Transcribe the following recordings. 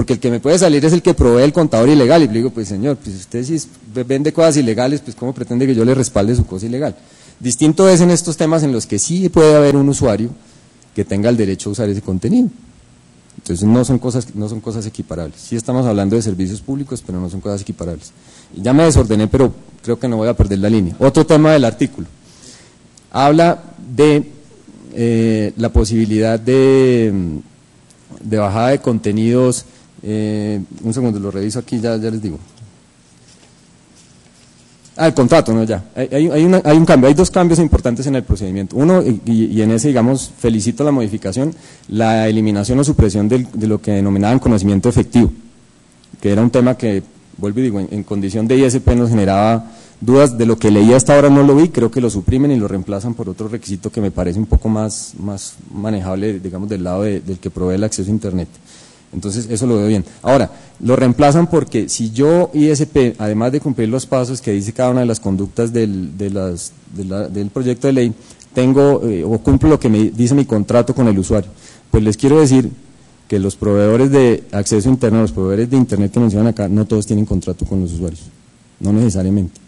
porque el que me puede salir es el que provee el contador ilegal. Y le digo, pues señor, pues usted si vende cosas ilegales, pues ¿cómo pretende que yo le respalde su cosa ilegal? Distinto es en estos temas en los que sí puede haber un usuario que tenga el derecho a usar ese contenido. Entonces no son cosas, no son cosas equiparables. Sí estamos hablando de servicios públicos, pero no son cosas equiparables. Y ya me desordené, pero creo que no voy a perder la línea. Otro tema del artículo. Habla de eh, la posibilidad de, de, bajada de contenidos. Eh, un segundo, lo reviso aquí, ya, ya les digo. Ah, el contrato, no, ya. Hay, un cambio, hay dos cambios importantes en el procedimiento. Uno, y, en ese, digamos, felicito la modificación, la eliminación o supresión de lo que denominaban conocimiento efectivo, que era un tema que, vuelvo y digo, en, condición de ISP nos generaba dudas de lo que leía hasta ahora no lo vi, creo que lo suprimen y lo reemplazan por otro requisito que me parece un poco más, más manejable, digamos, del lado del que provee el acceso a Internet. Entonces, eso lo veo bien. Ahora, lo reemplazan porque si yo, ISP, además de cumplir los pasos que dice cada una de las conductas del, de las, del proyecto de ley, tengo eh, o cumplo lo que me dice mi contrato con el usuario, pues les quiero decir que los proveedores de acceso a Internet, los proveedores de Internet que mencionan acá, no todos tienen contrato con los usuarios, no necesariamente.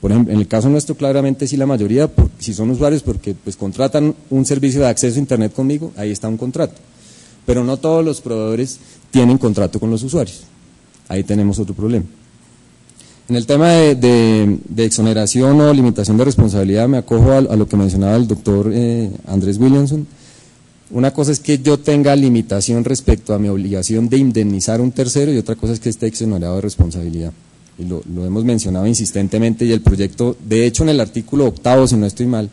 Por ejemplo, en el caso nuestro, claramente sí la mayoría, si son usuarios porque pues contratan un servicio de acceso a Internet conmigo, ahí está un contrato pero no todos los proveedores tienen contrato con los usuarios. Ahí tenemos otro problema. En el tema de, exoneración o limitación de responsabilidad, me acojo a, lo que mencionaba el doctor eh, Andrés Williamson. Una cosa es que yo tenga limitación respecto a mi obligación de indemnizar a un tercero y otra cosa es que esté exonerado de responsabilidad. Y lo, hemos mencionado insistentemente y el proyecto, de hecho en el artículo octavo, si no estoy mal,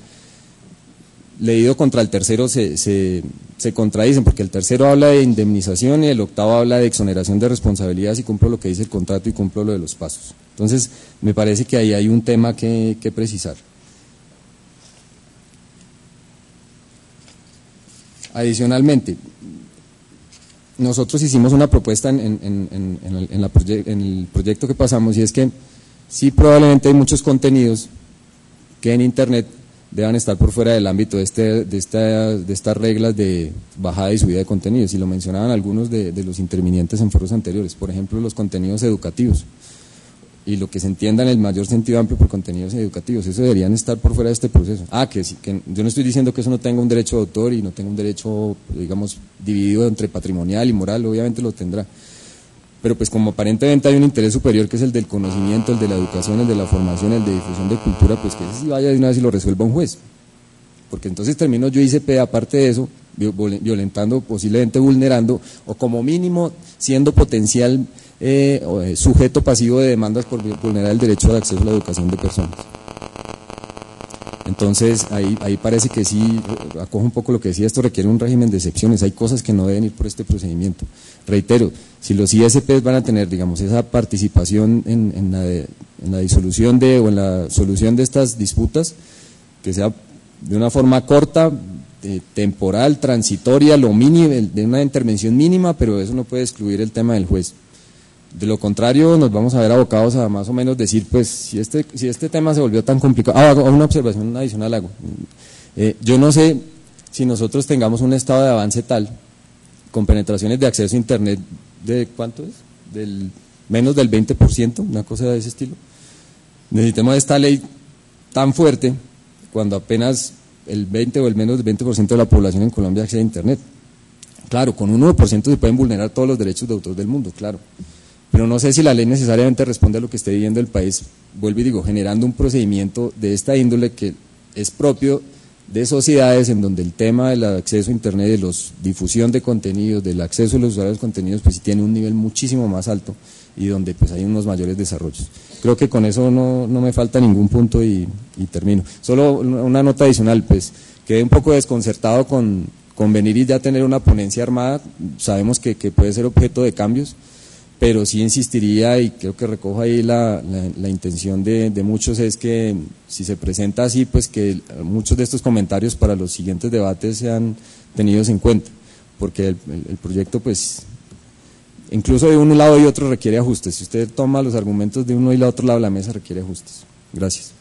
leído contra el tercero se, se, contradicen, porque el tercero habla de indemnización y el octavo habla de exoneración de responsabilidad si cumplo lo que dice el contrato y cumplo lo de los pasos. Entonces, me parece que ahí hay un tema que, que precisar. Adicionalmente, nosotros hicimos una propuesta en, en el, el proyecto que pasamos y es que sí probablemente hay muchos contenidos que en Internet deban estar por fuera del ámbito de, este, de, esta, de estas reglas de bajada y subida de contenidos. Y lo mencionaban algunos de, los intervinientes en foros anteriores, por ejemplo, los contenidos educativos. Y lo que se entienda en el mayor sentido amplio por contenidos educativos, eso deberían estar por fuera de este proceso. Ah, que, sí, que yo no estoy diciendo que eso no tenga un derecho de autor y no tenga un derecho, digamos, dividido entre patrimonial y moral, obviamente lo tendrá pero pues como aparentemente hay un interés superior que es el del conocimiento, el de la educación, el de la formación, el de difusión de cultura, pues que ese sí vaya de una vez y lo resuelva un juez. Porque entonces termino yo ICP, aparte de eso, violentando, posiblemente vulnerando, o como mínimo siendo potencial eh, eh, sujeto pasivo de demandas por vulnerar el derecho de acceso a la educación de personas. Entonces, ahí, ahí parece que sí, acojo un poco lo que decía, esto requiere un régimen de excepciones, hay cosas que no deben ir por este procedimiento. Reitero, si los ISPs van a tener, digamos, esa participación en, la, en la, disolución de, o en la solución de estas disputas, que sea de una forma corta, temporal, transitoria, lo mínimo, de una intervención mínima, pero eso no puede excluir el tema del juez. De lo contrario, nos vamos a ver abocados a más o menos decir, pues, si este, si este tema se volvió tan complicado. Ah, una observación adicional hago. Eh, yo no sé si nosotros tengamos un estado de avance tal, con penetraciones de acceso a Internet de cuánto es, del menos del 20%, una cosa de ese estilo. Necesitamos esta ley tan fuerte cuando apenas el 20 o el menos del 20% de la población en Colombia accede a Internet. Claro, con un 1% se pueden vulnerar todos los derechos de autor del mundo, claro. Pero no sé si la ley necesariamente responde a lo que esté viviendo el país, vuelvo y digo, generando un procedimiento de esta índole que es propio de sociedades en donde el tema del acceso a Internet, de la difusión de contenidos, del acceso de los usuarios de contenidos, pues tiene un nivel muchísimo más alto y donde pues hay unos mayores desarrollos. Creo que con eso no, no me falta ningún punto y, termino. Solo una nota adicional, pues quedé un poco desconcertado con, con venir y ya tener una ponencia armada, sabemos que, que puede ser objeto de cambios, pero sí insistiría y creo que recojo ahí la, la, intención de, muchos es que si se presenta así, pues que muchos de estos comentarios para los siguientes debates sean tenidos en cuenta, porque el, el, proyecto pues incluso de un lado y otro requiere ajustes. Si usted toma los argumentos de uno y la otro lado de la mesa requiere ajustes. Gracias.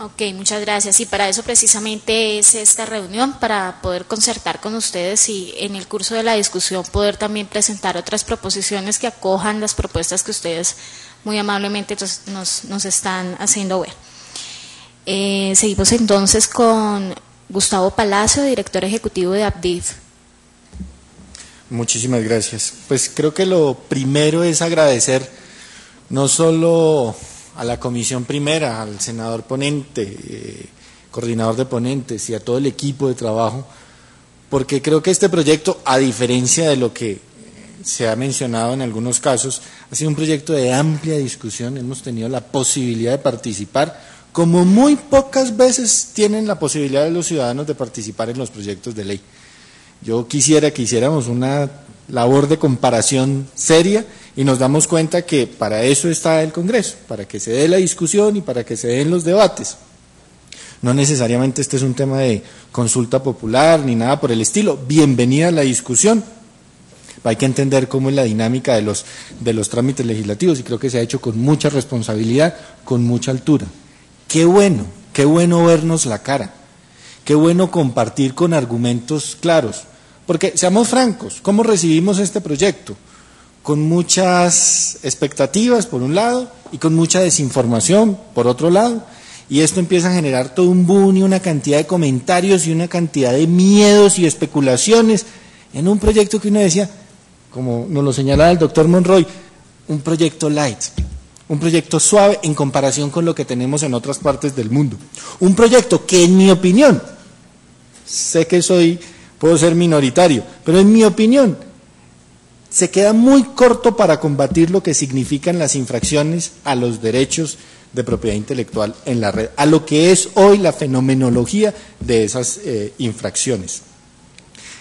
Ok, muchas gracias. Y para eso precisamente es esta reunión, para poder concertar con ustedes y en el curso de la discusión poder también presentar otras proposiciones que acojan las propuestas que ustedes muy amablemente nos, están haciendo ver. Eh, seguimos entonces con Gustavo Palacio, director ejecutivo de APDIF. Muchísimas gracias. Pues creo que lo primero es agradecer no solo a la comisión primera, al senador ponente, eh, coordinador de ponentes y a todo el equipo de trabajo, porque creo que este proyecto, a diferencia de lo que se ha mencionado en algunos casos, ha sido un proyecto de amplia discusión, hemos tenido la posibilidad de participar, como muy pocas veces tienen la posibilidad de los ciudadanos de participar en los proyectos de ley. Yo quisiera que hiciéramos una labor de comparación seria y nos damos cuenta que para eso está el Congreso, para que se dé la discusión y para que se den los debates. No necesariamente este es un tema de consulta popular ni nada por el estilo. Bienvenida a la discusión. Hay que entender cómo es la dinámica de los, de los trámites legislativos y creo que se ha hecho con mucha responsabilidad, con mucha altura. Qué bueno, qué bueno vernos la cara. Qué bueno compartir con argumentos claros. Porque seamos francos, ¿cómo recibimos este proyecto? Con muchas expectativas por un lado y con mucha desinformación por otro lado. Y esto empieza a generar todo un boom y una cantidad de comentarios y una cantidad de miedos y especulaciones en un proyecto que uno decía, como nos lo señalaba el doctor Monroy, un proyecto light, un proyecto suave en comparación con lo que tenemos en otras partes del mundo. Un proyecto que en mi opinión, sé que soy, puedo ser minoritario, pero en mi opinión se queda muy corto para combatir lo que significan las infracciones a los derechos de propiedad intelectual en la red, a lo que es hoy la fenomenología de esas eh, infracciones.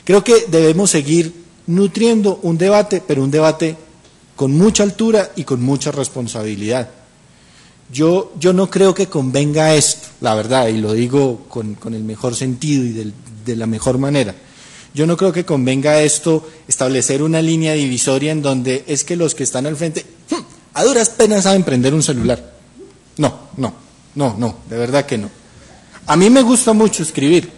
Creo que debemos seguir nutriendo un debate, pero un debate con mucha altura y con mucha responsabilidad. Yo, yo no creo que convenga esto, la verdad, y lo digo con, el mejor sentido y de la mejor manera yo no creo que convenga esto establecer una línea divisoria en donde es que los que están al frente hmm, a duras penas saben prender un celular. No, no, no, no, de verdad que no. A mí me gusta mucho escribir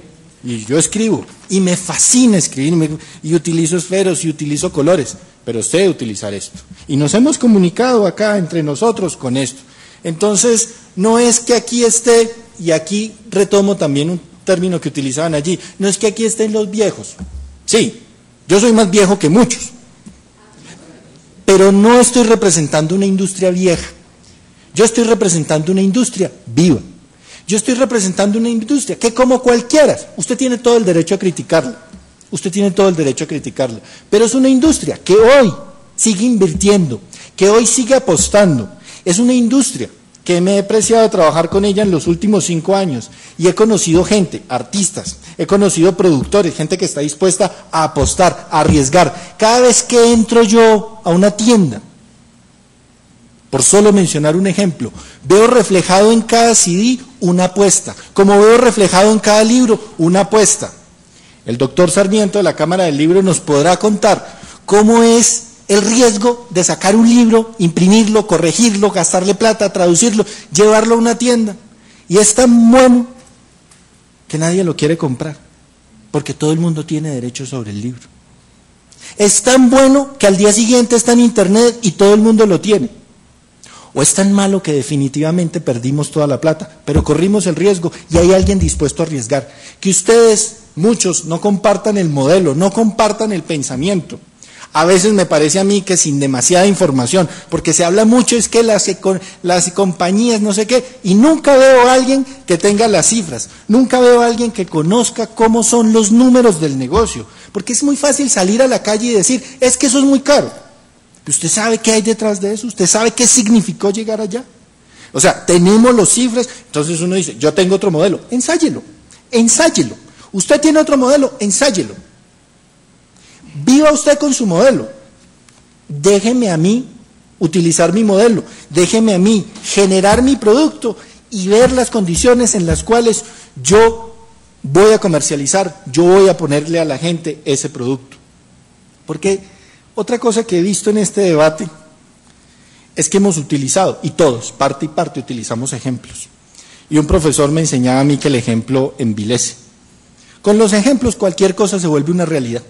y yo escribo y me fascina escribir y utilizo esferos y utilizo colores, pero sé utilizar esto. Y nos hemos comunicado acá entre nosotros con esto. Entonces, no es que aquí esté, y aquí retomo también un término que utilizaban allí. No es que aquí estén los viejos. Sí, yo soy más viejo que muchos. Pero no estoy representando una industria vieja. Yo estoy representando una industria viva. Yo estoy representando una industria que como cualquiera, usted tiene todo el derecho a criticarla. Usted tiene todo el derecho a criticarla. Pero es una industria que hoy sigue invirtiendo, que hoy sigue apostando. Es una industria que me he preciado trabajar con ella en los últimos cinco años y he conocido gente, artistas, he conocido productores, gente que está dispuesta a apostar, a arriesgar. Cada vez que entro yo a una tienda, por solo mencionar un ejemplo, veo reflejado en cada CD una apuesta, como veo reflejado en cada libro una apuesta. El doctor Sarmiento de la Cámara del Libro nos podrá contar cómo es el riesgo de sacar un libro, imprimirlo, corregirlo, gastarle plata, traducirlo, llevarlo a una tienda. Y es tan bueno que nadie lo quiere comprar, porque todo el mundo tiene derecho sobre el libro. Es tan bueno que al día siguiente está en internet y todo el mundo lo tiene. O es tan malo que definitivamente perdimos toda la plata, pero corrimos el riesgo y hay alguien dispuesto a arriesgar. Que ustedes, muchos, no compartan el modelo, no compartan el pensamiento a veces me parece a mí que sin demasiada información, porque se habla mucho es que las, las compañías no sé qué, y nunca veo a alguien que tenga las cifras, nunca veo a alguien que conozca cómo son los números del negocio, porque es muy fácil salir a la calle y decir, es que eso es muy caro. ¿Usted sabe qué hay detrás de eso? ¿Usted sabe qué significó llegar allá? O sea, tenemos los cifras, entonces uno dice, yo tengo otro modelo, ensáyelo, ensáyelo. Usted tiene otro modelo, ensáyelo. Viva usted con su modelo. Déjeme a mí utilizar mi modelo. Déjeme a mí generar mi producto y ver las condiciones en las cuales yo voy a comercializar, yo voy a ponerle a la gente ese producto. Porque otra cosa que he visto en este debate es que hemos utilizado, y todos, parte y parte, utilizamos ejemplos. Y un profesor me enseñaba a mí que el ejemplo envilece. Con los ejemplos cualquier cosa se vuelve una realidad.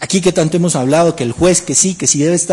Aquí que tanto hemos hablado, que el juez, que sí, que sí debe estar